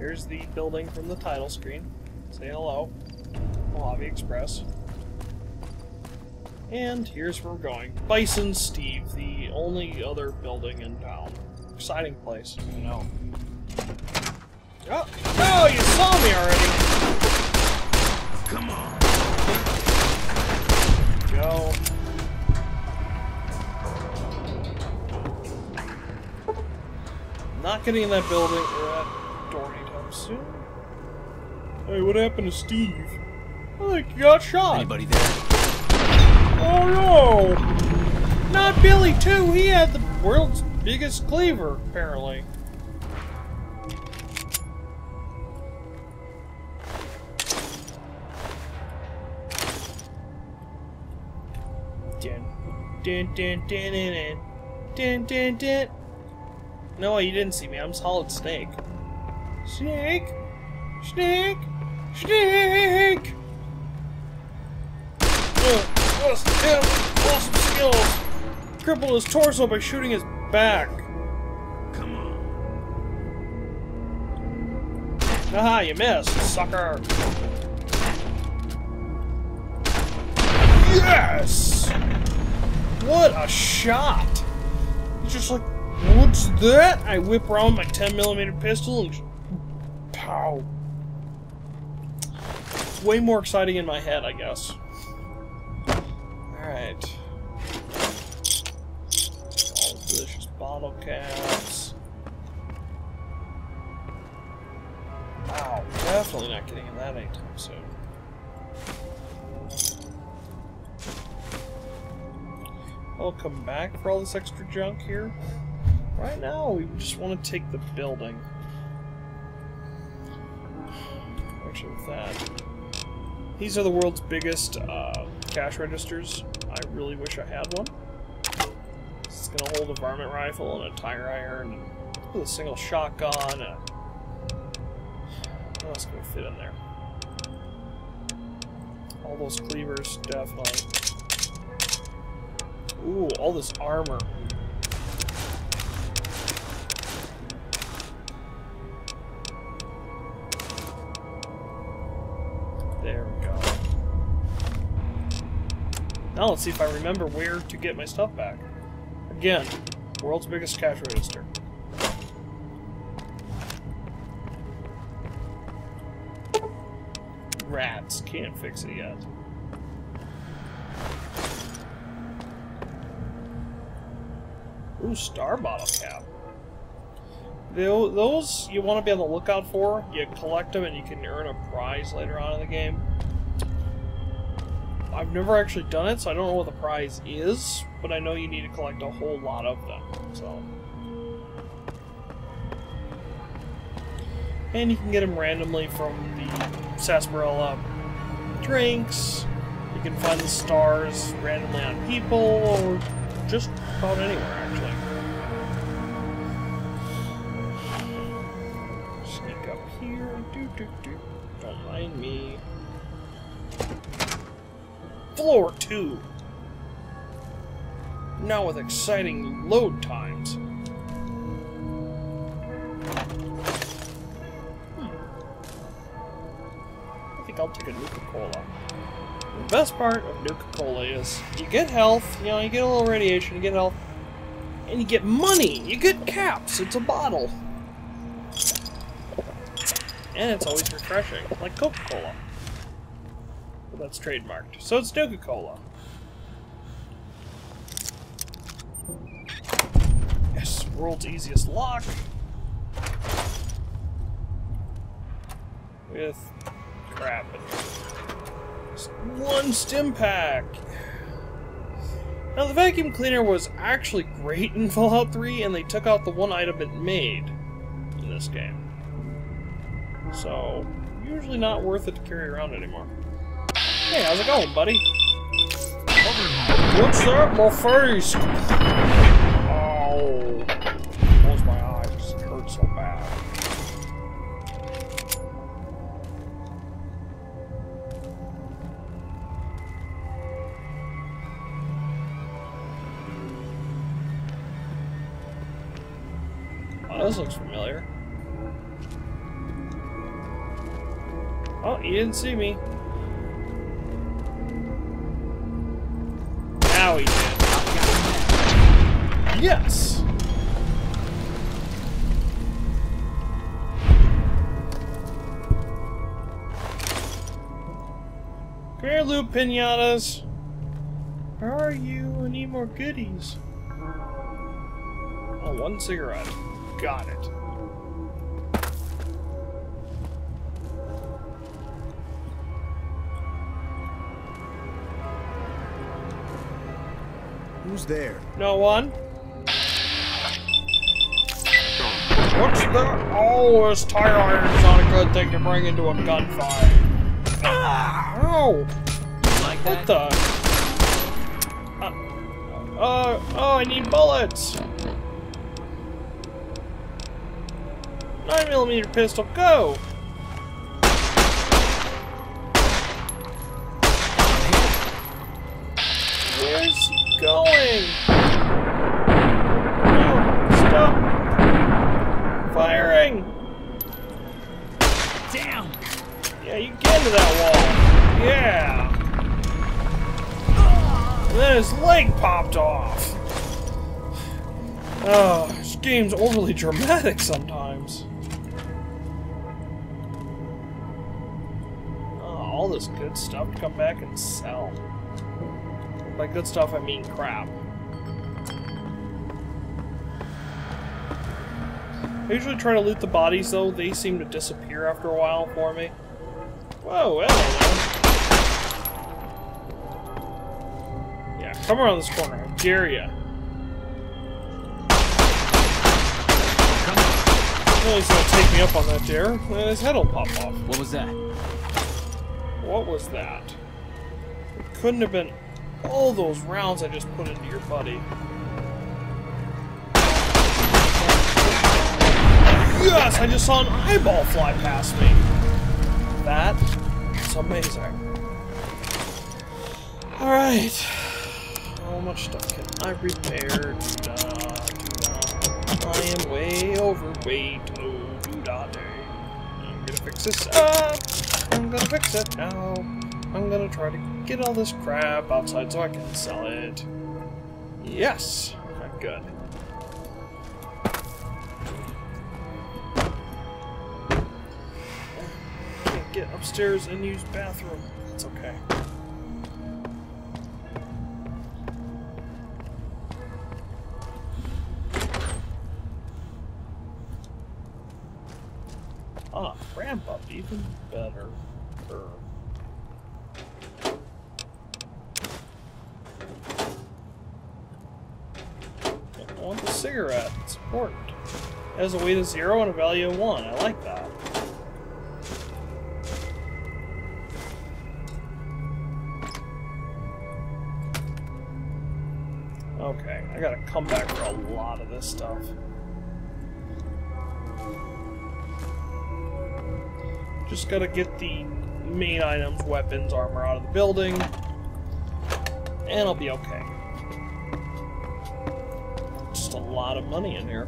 Here's the building from the title screen. Say hello. Mojave Express. And here's where we're going. Bison Steve, the only other building in town. Exciting place, you know. Oh, oh, you saw me already! Come on. Go. Not getting in that building or that door anytime soon. Hey, what happened to Steve? I think he got shot. Anybody there? Oh no! Not Billy too. He had the world's biggest cleaver, apparently. Dun, dun, dun, dun, dun, dun, dun, dun. No, you didn't see me. I'm Solid Snake. Snake, Snake, Snake. Uh, lost him, lost some skills. Crippled his torso by shooting his back. Come on. Haha, you missed, sucker. Yes! What a shot! It's just like, what's that? I whip around my 10mm pistol and just, pow. Way more exciting in my head, I guess. Alright. All delicious bottle caps. Wow, definitely not getting in that anytime soon. I'll come back for all this extra junk here. Right now, we just want to take the building. Actually, with that, these are the world's biggest uh, cash registers. I really wish I had one. It's gonna hold a varmint rifle and a tire iron, and a single shotgun. And what else can we fit in there? All those cleavers, definitely. Ooh, all this armor. Now let's see if I remember where to get my stuff back. Again, world's biggest cash register. Rats, can't fix it yet. Ooh, star bottle cap. Those you want to be on the lookout for. You collect them and you can earn a prize later on in the game. I've never actually done it, so I don't know what the prize is, but I know you need to collect a whole lot of them. So, and you can get them randomly from the sarsaparilla drinks. You can find the stars randomly on people, or just about anywhere, actually. Sneak up here. Do, do, do. Don't mind me. Floor 2. Now with exciting load times. Hmm. I think I'll take a Nuka-Cola. The best part of Nuka-Cola is you get health, you know, you get a little radiation, you get health, and you get money! You get caps! It's a bottle! And it's always refreshing, like Coca-Cola. That's trademarked. So it's Nuka-Cola. Yes, world's easiest lock. With crap. Just one stim pack. Now the vacuum cleaner was actually great in Fallout 3, and they took out the one item it made in this game. So, usually not worth it to carry around anymore. Hey, how's it going, buddy? What's that? My face! Oh. My eyes. It hurts so bad. Oh, this looks familiar. Oh, you didn't see me. Yes! Here, loot pinatas. Where are you? I need more goodies. Oh, one cigarette. Got it. Who's there? No one? What's the... Oh, this tire iron's not a good thing to bring into a gunfight. Ah, oh, Like what that? the? Uh, uh, oh, I need bullets. 9mm pistol, go! Where's he going? No, stop Down! Yeah, you get into that wall. Yeah. Then his leg popped off. Oh, this game's overly dramatic sometimes. Oh, all this good stuff to come back and sell. By good stuff, I mean crap. I usually try to loot the bodies, though. They seem to disappear after a while for me. Whoa, hello. Yeah, come around this corner. I dare ya. Well, he's gonna take me up on that dare, and his head will pop off. What was that? What was that? It couldn't have been all those rounds I just put into your buddy. Yes, I just saw an eyeball fly past me. That is amazing. Alright. How much stuff can I repair? I am way overweight. Oh, do da day. I'm gonna fix this up. I'm gonna fix it now. I'm gonna try to get all this crap outside so I can sell it. Yes! I'm good. Get upstairs and use bathroom. That's okay. Ah, ramp up, even better. Er. I want the cigarette. It's important. It has a weight of zero and a value of one. I like that. Okay, I gotta come back for a lot of this stuff. Just gotta get the main items, weapons, armor out of the building, and I'll be okay. Just a lot of money in here.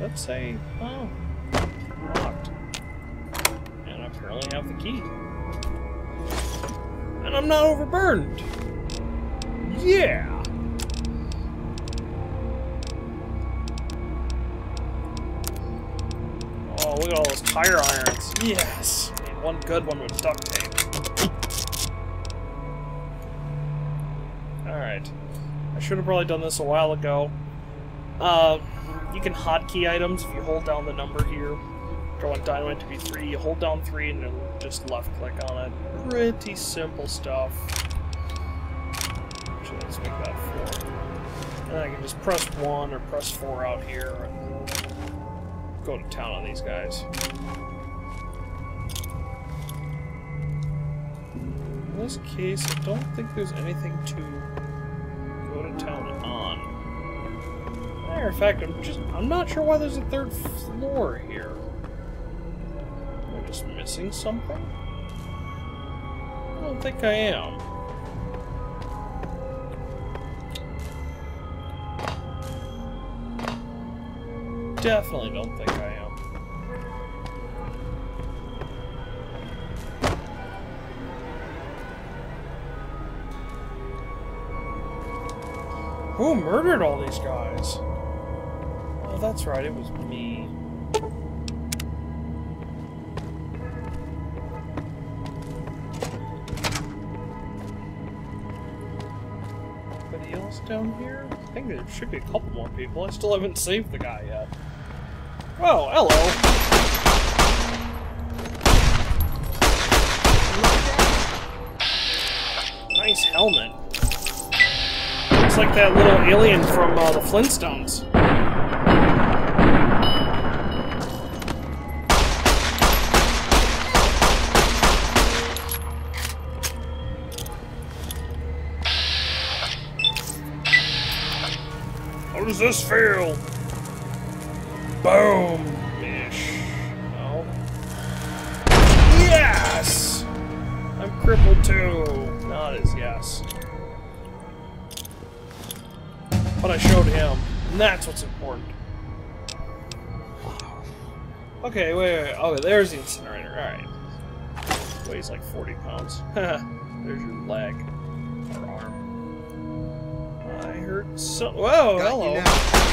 Let's say, oh, Apparently have the key. And I'm not overburdened. Yeah! Oh, look at all those tire irons. Yes! One good one with duct tape. Alright. I should have probably done this a while ago. Uh, you can hotkey items if you hold down the number here. I want dynamite to be 3, you hold down 3 and then just left click on it. Pretty simple stuff. Actually, let's make that 4. And I can just press 1 or press 4 out here and go to town on these guys. In this case, I don't think there's anything to go to town on. Matter of fact, I'm just I'm not sure why there's a third floor here. Missing something? I don't think I am. definitely don't think I am. Who murdered all these guys? Oh, that's right, it was me. Else down here? I think there should be a couple more people. I still haven't saved the guy yet. Oh, hello. Nice helmet. Looks like that little alien from uh, the Flintstones. This feel? Boom! Ish. No. Yes! I'm crippled too. Not as yes. But I showed him, and that's what's important. Okay, wait, wait. Oh, there's the incinerator. Alright. Weighs like 40 pounds. there's your leg. So. Whoa, Got hello. you now.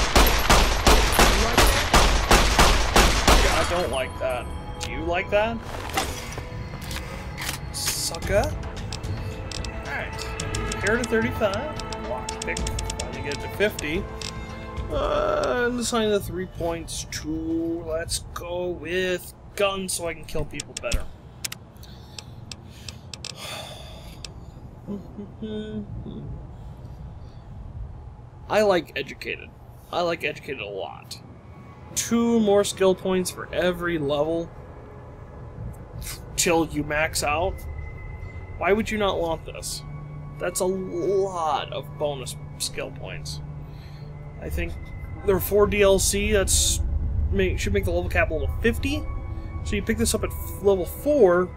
I don't like that. Do you like that? Sucker. Alright. Here to 35. Lockpick. Finally get to 50. Uh, and assign the three points to. Let's go with guns so I can kill people better. I like educated. I like educated a lot two more skill points for every level till you max out. Why would you not want this? That's a lot of bonus skill points. I think there are four DLC. That's should make the level cap level 50. So you pick this up at level 4.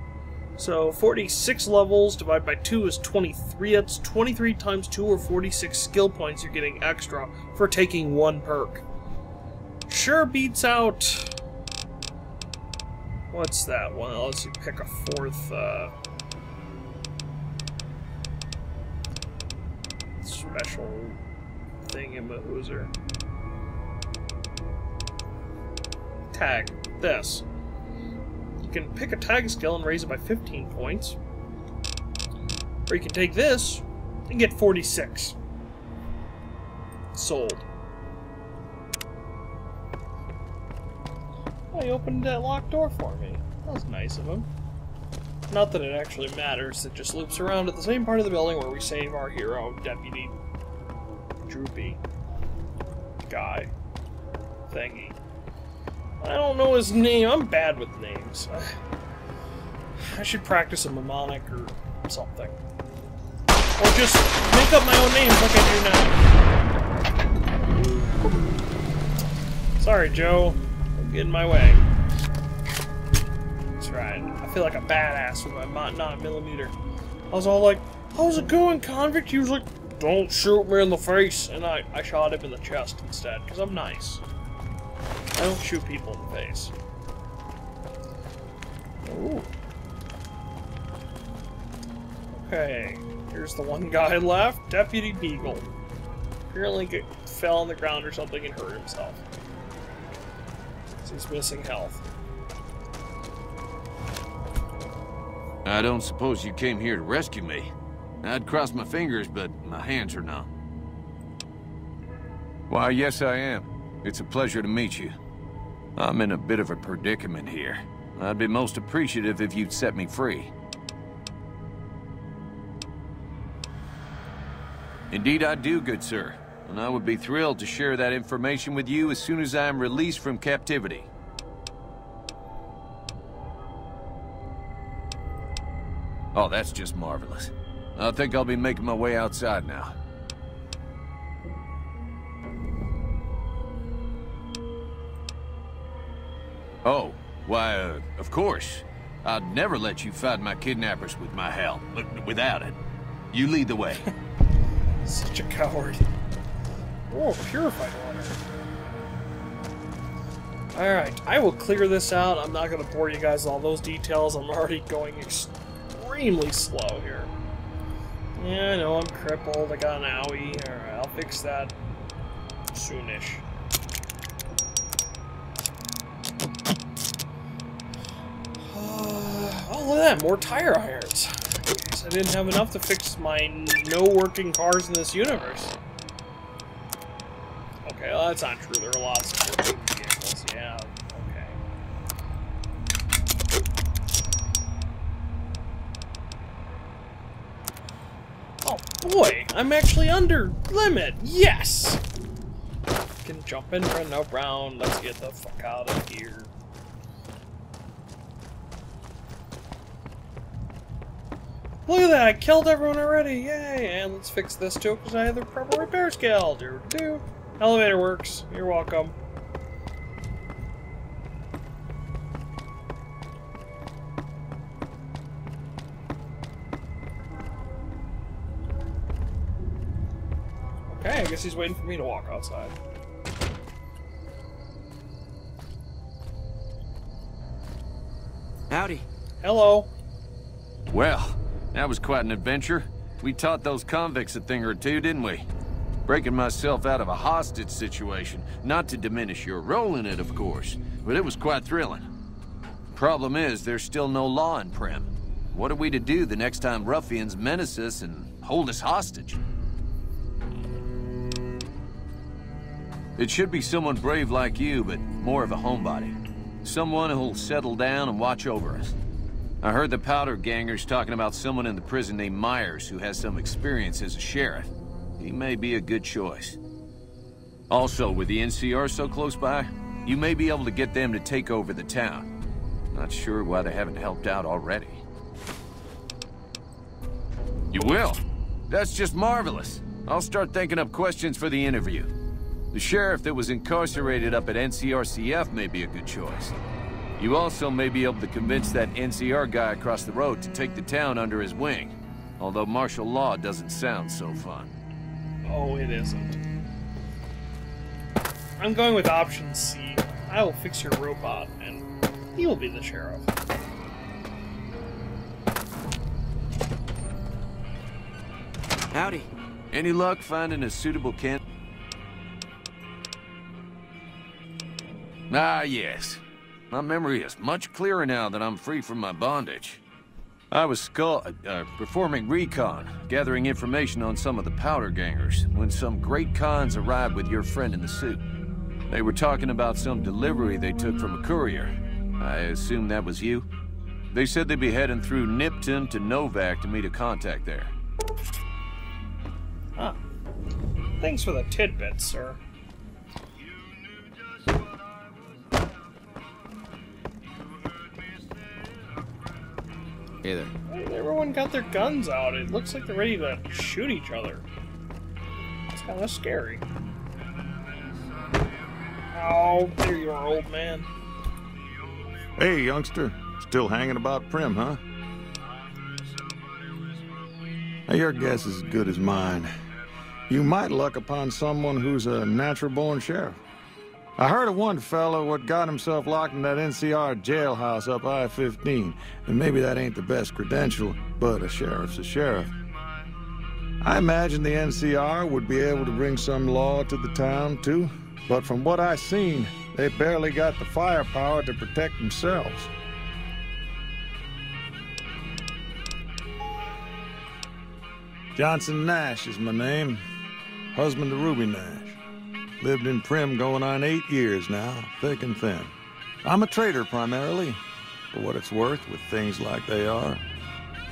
So 46 levels divided by 2 is 23. That's 23 times 2 or 46 skill points you're getting extra for taking one perk sure beats out. What's that one? Let's see, pick a fourth. Uh, special thing in Mahoozer. Tag. This. You can pick a tag skill and raise it by 15 points. Or you can take this and get 46. Sold. He opened that locked door for me. That was nice of him. Not that it actually matters, it just loops around at the same part of the building where we save our hero, Deputy Droopy guy thingy. I don't know his name. I'm bad with names. I should practice a mnemonic or something. Or just make up my own names like I do now. Sorry, Joe. Don't get in my way. That's right. I feel like a badass with my not millimeter. I was all like, how's it going, convict? He was like, don't shoot me in the face. And I, I shot him in the chest instead, because I'm nice. I don't shoot people in the face. Ooh. Okay, here's the one guy left, Deputy Beagle. Apparently get, fell on the ground or something and hurt himself. So he's missing health. I don't suppose you came here to rescue me. I'd cross my fingers, but my hands are numb. Why, yes, I am. It's a pleasure to meet you. I'm in a bit of a predicament here. I'd be most appreciative if you'd set me free. Indeed I do, good sir. And I would be thrilled to share that information with you as soon as I am released from captivity. Oh, that's just marvelous. I think I'll be making my way outside now. Oh, why, uh, of course. I'd never let you find my kidnappers with my help, without it. You lead the way. Such a coward. Oh, purified water. Alright, I will clear this out. I'm not going to bore you guys with all those details. I'm already going extremely slow here. Yeah, I know I'm crippled. I got an owie. Alright, I'll fix that soonish. Look at that. More tire irons. I didn't have enough to fix my no working cars in this universe. Okay, well, that's not true. There are lots of working vehicles. Yeah, okay. Oh boy, I'm actually under limit. Yes! Can jump in for no round. Let's get the fuck out of here. Look at that, I killed everyone already, yay! And let's fix this too, because I have the proper repair skill. Do do. Elevator works. You're welcome. Okay, I guess he's waiting for me to walk outside. Howdy. Hello. Well, that was quite an adventure. We taught those convicts a thing or two, didn't we? Breaking myself out of a hostage situation. Not to diminish your role in it, of course, but it was quite thrilling. Problem is, there's still no law in Primm. What are we to do the next time ruffians menace us and hold us hostage? It should be someone brave like you, but more of a homebody. Someone who'll settle down and watch over us. I heard the powder gangers talking about someone in the prison named Myers who has some experience as a sheriff. He may be a good choice. Also, with the NCR so close by, you may be able to get them to take over the town. Not sure why they haven't helped out already. You will? That's just marvelous. I'll start thinking up questions for the interview. The sheriff that was incarcerated up at NCRCF may be a good choice. You also may be able to convince that NCR guy across the road to take the town under his wing. Although martial law doesn't sound so fun. Oh, it isn't. I'm going with option C. I will fix your robot, and he will be the sheriff. Howdy. Any luck finding a suitable can? Ah, yes. My memory is much clearer now that I'm free from my bondage. I was uh, performing recon, gathering information on some of the powder gangers, when some great cons arrived with your friend in the suit. They were talking about some delivery they took from a courier. I assume that was you? They said they'd be heading through Nipton to Novac to meet a contact there. Huh. Thanks for the tidbit, sir. Hey there. Hey, everyone got their guns out. It looks like they're ready to shoot each other. It's kind of scary. Oh, there you are, old man. Hey, youngster. Still hanging about Primm, huh? Now, your guess is as good as mine. You might luck upon someone who's a natural-born sheriff. I heard of one fellow what got himself locked in that NCR jailhouse up I-15, and maybe that ain't the best credential, but a sheriff's a sheriff. I imagine the NCR would be able to bring some law to the town, too, but from what I seen, they barely got the firepower to protect themselves. Johnson Nash is my name. Husband to Ruby Nash. Lived in Primm going on eight years now, thick and thin. I'm a trader primarily, for what it's worth with things like they are.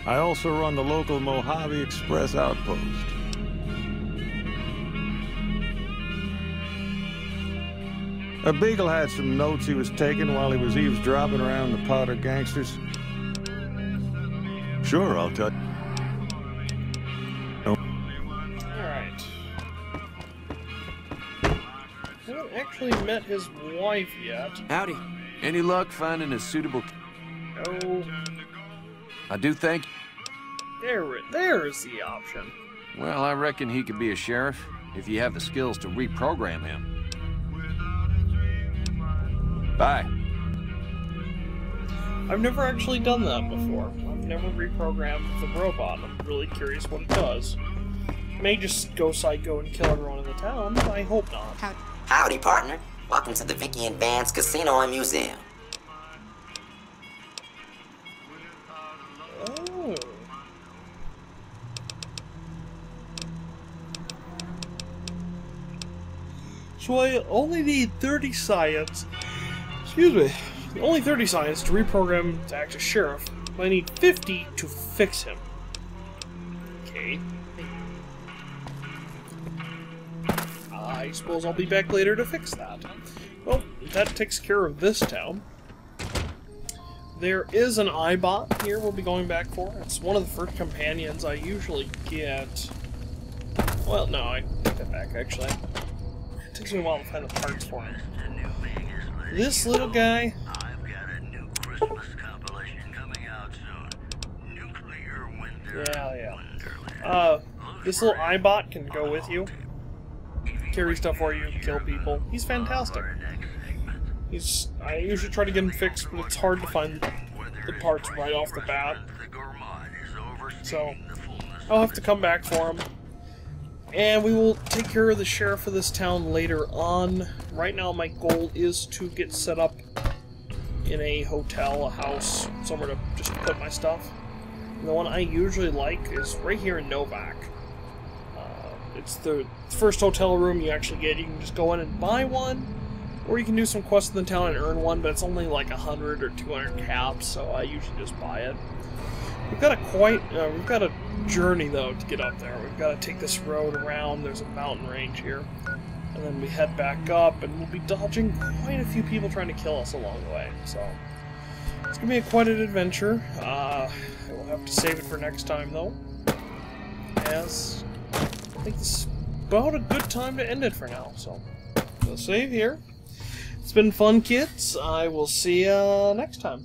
I also run the local Mojave Express outpost. A Beagle had some notes he was taking while he was eavesdropping around the powder gangsters. Sure, I'll tell Alright. Actually met his wife yet. Howdy. Any luck finding a suitable... Oh, I do think... there, there is the option. Well, I reckon he could be a sheriff, if you have the skills to reprogram him. Bye. I've never actually done that before. I've never reprogrammed the robot. I'm really curious what it does. It may just go psycho and kill everyone in the town, I hope not. Howdy, partner. Welcome to the Vikki and Vance Casino and Museum. So I only need 30 science. Excuse me. Only 30 science to reprogram to act as sheriff. But I need 50 to fix him. Okay. I suppose I'll be back later to fix that. Well, that takes care of this town. There is an eyebot here we'll be going back for. It's one of the first companions I usually get. Well, no, I take that back, actually. It takes me a while to find the parts for him. This little guy, yeah, yeah. Uh, this little eyebot can go with you, carry stuff for you, kill people. He's fantastic. He's. I usually try to get him fixed, but it's hard to find the parts right off the bat. So, I'll have to come back for him. And we will take care of the sheriff of this town later on. Right now, my goal is to get set up in a hotel, a house, somewhere to just put my stuff. And the one I usually like is right here in Novac. It's the first hotel room you actually get. You can just go in and buy one, or you can do some quests in the town and earn one, but it's only like 100 or 200 caps, so I usually just buy it. We've got a quite, uh, we've got a journey though to get up there. We've got to take this road around. There's a mountain range here, and then we head back up, and we'll be dodging quite a few people trying to kill us along the way. So it's gonna be a, quite an adventure. Uh, we'll have to save it for next time though, as I think this is about a good time to end it for now. So we'll save here. It's been fun, kids. I will see you next time.